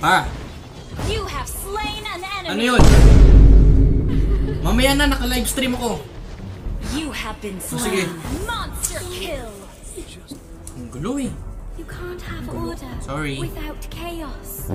Pa, You have slain an ano yun? Mamaya na, naka-livestream ako. You have been oh, sige. slain. Monster kill. Ang gulo eh. You can't have order Sorry. without chaos.